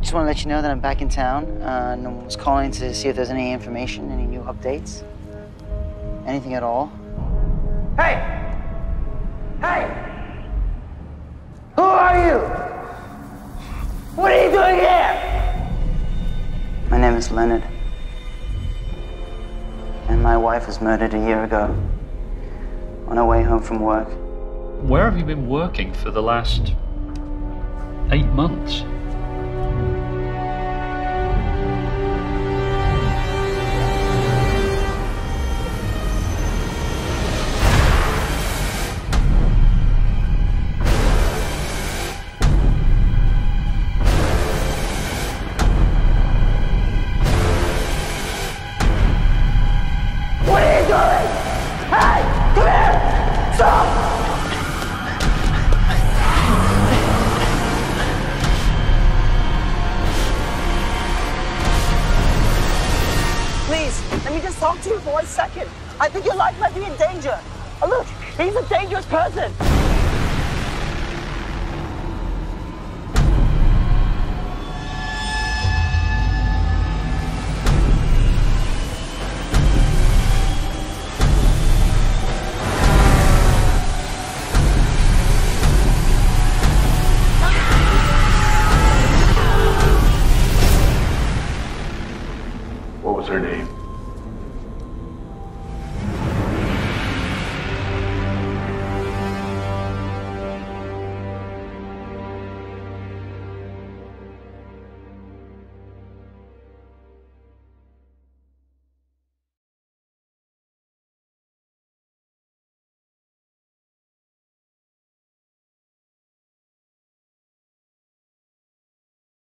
Just want to let you know that I'm back in town uh, and was calling to see if there's any information, any new updates, anything at all. Hey! Hey! Who are you? What are you doing here? My name is Leonard. And my wife was murdered a year ago on her way home from work. Where have you been working for the last eight months? Let me just talk to you for one second. I think your life might be in danger. Oh, look, he's a dangerous person. What was her name?